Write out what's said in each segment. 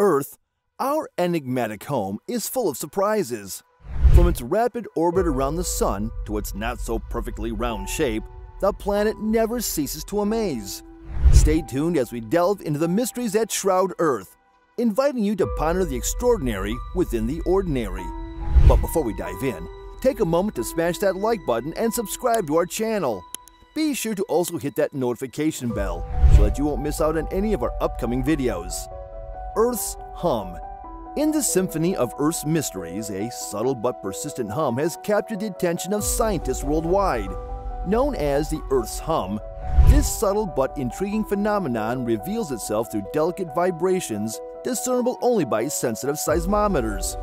Earth, our enigmatic home, is full of surprises. From its rapid orbit around the Sun to its not so perfectly round shape, the planet never ceases to amaze. Stay tuned as we delve into the mysteries that shroud Earth, inviting you to ponder the extraordinary within the ordinary. But before we dive in, take a moment to smash that like button and subscribe to our channel. Be sure to also hit that notification bell so that you won't miss out on any of our upcoming videos. Earth's Hum In the symphony of Earth's mysteries, a subtle but persistent hum has captured the attention of scientists worldwide. Known as the Earth's Hum, this subtle but intriguing phenomenon reveals itself through delicate vibrations discernible only by sensitive seismometers.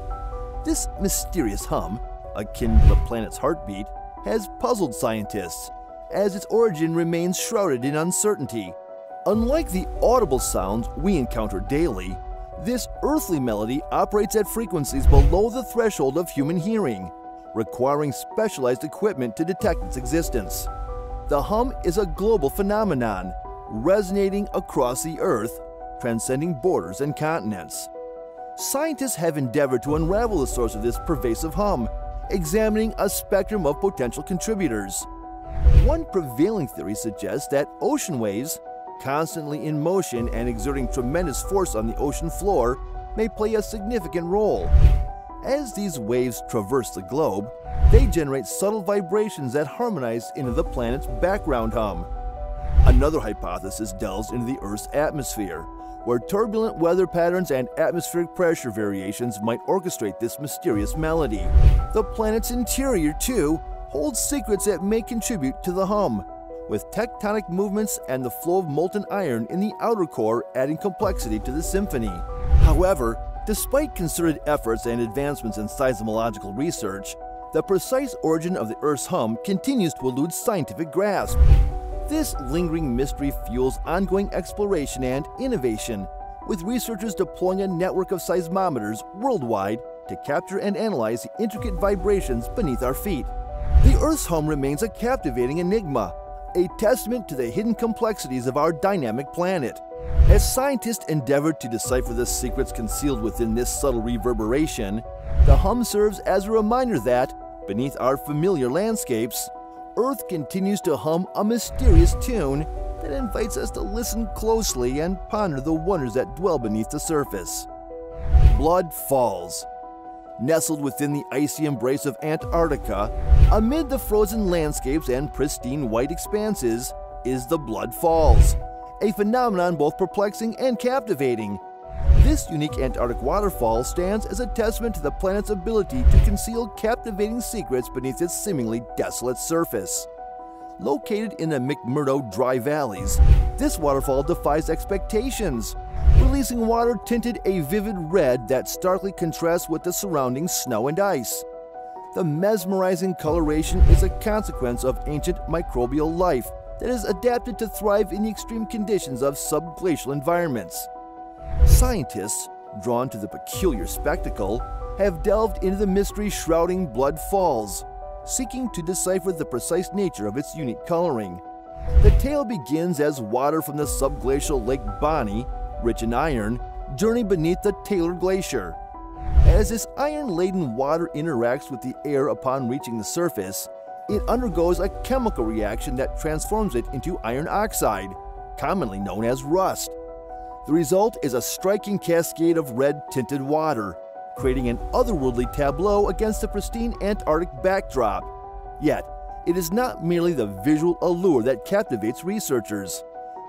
This mysterious hum, akin to the planet's heartbeat, has puzzled scientists, as its origin remains shrouded in uncertainty. Unlike the audible sounds we encounter daily, this earthly melody operates at frequencies below the threshold of human hearing, requiring specialized equipment to detect its existence. The hum is a global phenomenon, resonating across the earth, transcending borders and continents. Scientists have endeavored to unravel the source of this pervasive hum, examining a spectrum of potential contributors. One prevailing theory suggests that ocean waves, constantly in motion and exerting tremendous force on the ocean floor, may play a significant role. As these waves traverse the globe, they generate subtle vibrations that harmonize into the planet's background hum. Another hypothesis delves into the Earth's atmosphere, where turbulent weather patterns and atmospheric pressure variations might orchestrate this mysterious melody. The planet's interior, too, holds secrets that may contribute to the hum, with tectonic movements and the flow of molten iron in the outer core adding complexity to the symphony. However, despite concerted efforts and advancements in seismological research, the precise origin of the Earth's hum continues to elude scientific grasp. This lingering mystery fuels ongoing exploration and innovation, with researchers deploying a network of seismometers worldwide to capture and analyze the intricate vibrations beneath our feet. The Earth's hum remains a captivating enigma, a testament to the hidden complexities of our dynamic planet. As scientists endeavor to decipher the secrets concealed within this subtle reverberation, the hum serves as a reminder that, beneath our familiar landscapes, Earth continues to hum a mysterious tune that invites us to listen closely and ponder the wonders that dwell beneath the surface. Blood Falls Nestled within the icy embrace of Antarctica, amid the frozen landscapes and pristine white expanses, is the Blood Falls, a phenomenon both perplexing and captivating. This unique Antarctic waterfall stands as a testament to the planet's ability to conceal captivating secrets beneath its seemingly desolate surface. Located in the McMurdo Dry Valleys, this waterfall defies expectations, releasing water tinted a vivid red that starkly contrasts with the surrounding snow and ice. The mesmerizing coloration is a consequence of ancient microbial life that is adapted to thrive in the extreme conditions of subglacial environments. Scientists, drawn to the peculiar spectacle, have delved into the mystery shrouding Blood Falls, seeking to decipher the precise nature of its unique coloring. The tale begins as water from the subglacial Lake Bonney, rich in iron, journey beneath the Taylor Glacier. As this iron-laden water interacts with the air upon reaching the surface, it undergoes a chemical reaction that transforms it into iron oxide, commonly known as rust. The result is a striking cascade of red-tinted water, creating an otherworldly tableau against the pristine Antarctic backdrop. Yet, it is not merely the visual allure that captivates researchers.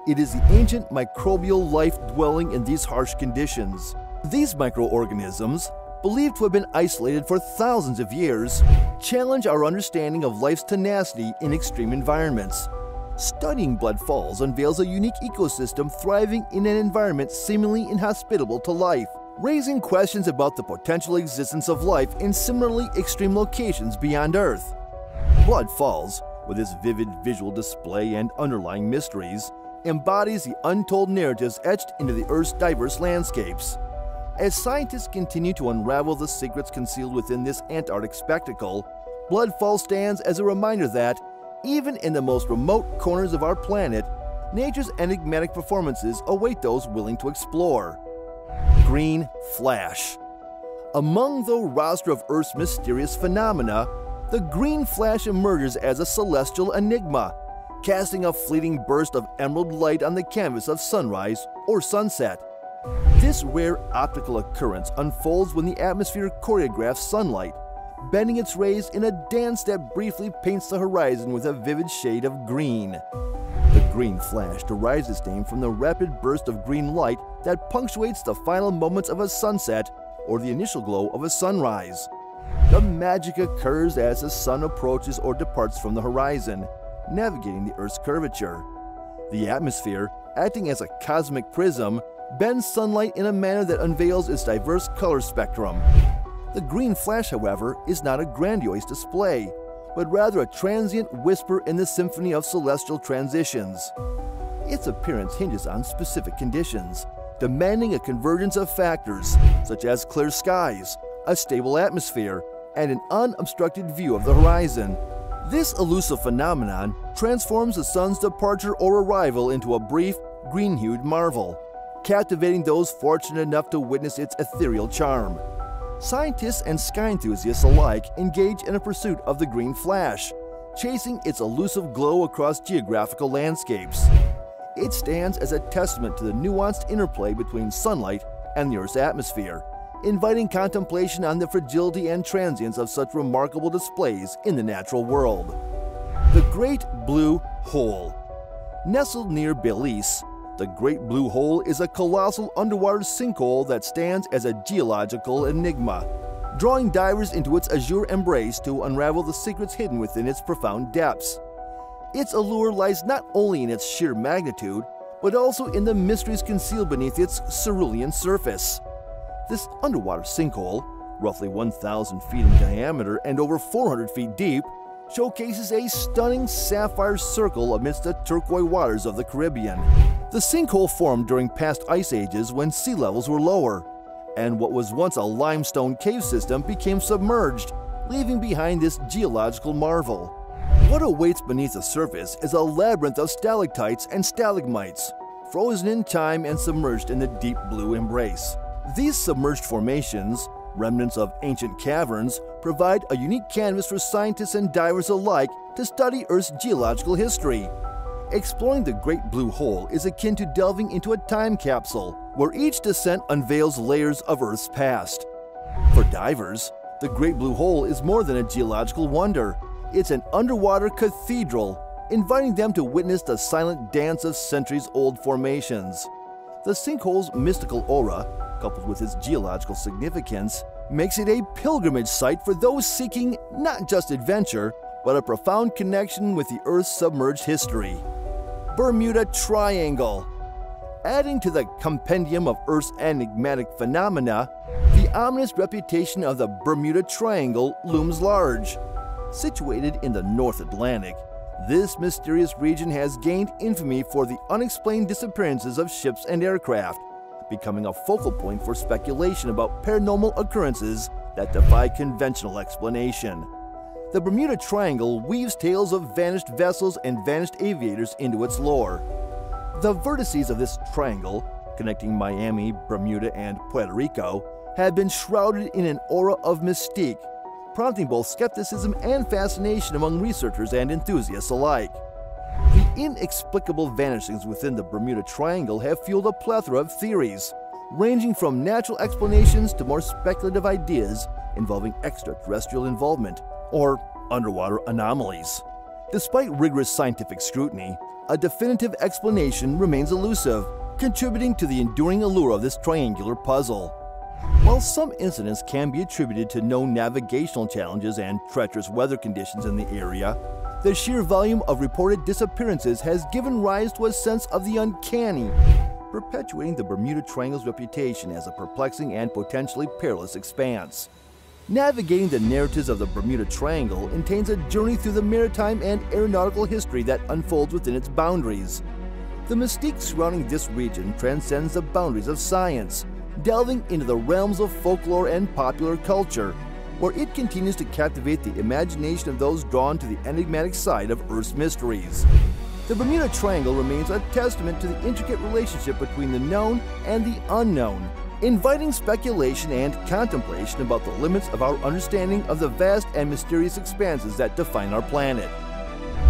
It is the ancient microbial life dwelling in these harsh conditions. These microorganisms, believed to have been isolated for thousands of years, challenge our understanding of life's tenacity in extreme environments. Studying Blood Falls unveils a unique ecosystem thriving in an environment seemingly inhospitable to life, raising questions about the potential existence of life in similarly extreme locations beyond Earth. Blood Falls, with its vivid visual display and underlying mysteries, embodies the untold narratives etched into the Earth's diverse landscapes. As scientists continue to unravel the secrets concealed within this Antarctic spectacle, Blood Falls stands as a reminder that, even in the most remote corners of our planet, nature's enigmatic performances await those willing to explore. green flash. Among the roster of Earth's mysterious phenomena, the green flash emerges as a celestial enigma, casting a fleeting burst of emerald light on the canvas of sunrise or sunset. This rare optical occurrence unfolds when the atmosphere choreographs sunlight, bending its rays in a dance that briefly paints the horizon with a vivid shade of green. The green flash derives its name from the rapid burst of green light that punctuates the final moments of a sunset or the initial glow of a sunrise. The magic occurs as the sun approaches or departs from the horizon, navigating the Earth's curvature. The atmosphere, acting as a cosmic prism, bends sunlight in a manner that unveils its diverse color spectrum. The green flash, however, is not a grandiose display, but rather a transient whisper in the symphony of celestial transitions. Its appearance hinges on specific conditions, demanding a convergence of factors such as clear skies, a stable atmosphere, and an unobstructed view of the horizon. This elusive phenomenon transforms the sun's departure or arrival into a brief, green-hued marvel, captivating those fortunate enough to witness its ethereal charm. Scientists and sky enthusiasts alike engage in a pursuit of the green flash, chasing its elusive glow across geographical landscapes. It stands as a testament to the nuanced interplay between sunlight and the Earth's atmosphere, inviting contemplation on the fragility and transience of such remarkable displays in the natural world. The Great Blue Hole Nestled near Belize, the Great Blue Hole is a colossal underwater sinkhole that stands as a geological enigma, drawing divers into its azure embrace to unravel the secrets hidden within its profound depths. Its allure lies not only in its sheer magnitude, but also in the mysteries concealed beneath its cerulean surface. This underwater sinkhole, roughly 1,000 feet in diameter and over 400 feet deep, showcases a stunning sapphire circle amidst the turquoise waters of the Caribbean. The sinkhole formed during past ice ages when sea levels were lower, and what was once a limestone cave system became submerged, leaving behind this geological marvel. What awaits beneath the surface is a labyrinth of stalactites and stalagmites, frozen in time and submerged in the deep blue embrace. These submerged formations, remnants of ancient caverns, provide a unique canvas for scientists and divers alike to study Earth's geological history. Exploring the Great Blue Hole is akin to delving into a time capsule, where each descent unveils layers of Earth's past. For divers, the Great Blue Hole is more than a geological wonder. It's an underwater cathedral, inviting them to witness the silent dance of centuries-old formations. The sinkhole's mystical aura coupled with its geological significance, makes it a pilgrimage site for those seeking not just adventure, but a profound connection with the Earth's submerged history. Bermuda Triangle Adding to the compendium of Earth's enigmatic phenomena, the ominous reputation of the Bermuda Triangle looms large. Situated in the North Atlantic, this mysterious region has gained infamy for the unexplained disappearances of ships and aircraft, becoming a focal point for speculation about paranormal occurrences that defy conventional explanation. The Bermuda Triangle weaves tales of vanished vessels and vanished aviators into its lore. The vertices of this triangle, connecting Miami, Bermuda, and Puerto Rico, have been shrouded in an aura of mystique, prompting both skepticism and fascination among researchers and enthusiasts alike. Inexplicable vanishings within the Bermuda Triangle have fueled a plethora of theories, ranging from natural explanations to more speculative ideas involving extraterrestrial involvement or underwater anomalies. Despite rigorous scientific scrutiny, a definitive explanation remains elusive, contributing to the enduring allure of this triangular puzzle. While some incidents can be attributed to known navigational challenges and treacherous weather conditions in the area, the sheer volume of reported disappearances has given rise to a sense of the uncanny, perpetuating the Bermuda Triangle's reputation as a perplexing and potentially perilous expanse. Navigating the narratives of the Bermuda Triangle entails a journey through the maritime and aeronautical history that unfolds within its boundaries. The mystique surrounding this region transcends the boundaries of science, delving into the realms of folklore and popular culture, where it continues to captivate the imagination of those drawn to the enigmatic side of Earth's mysteries. The Bermuda Triangle remains a testament to the intricate relationship between the known and the unknown, inviting speculation and contemplation about the limits of our understanding of the vast and mysterious expanses that define our planet.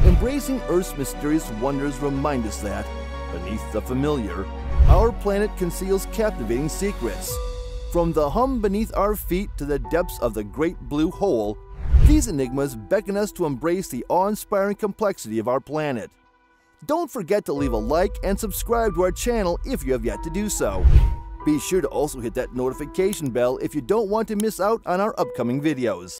Embracing Earth's mysterious wonders remind us that, beneath the familiar, our planet conceals captivating secrets. From the hum beneath our feet to the depths of the great blue hole, these enigmas beckon us to embrace the awe-inspiring complexity of our planet. Don't forget to leave a like and subscribe to our channel if you have yet to do so. Be sure to also hit that notification bell if you don't want to miss out on our upcoming videos.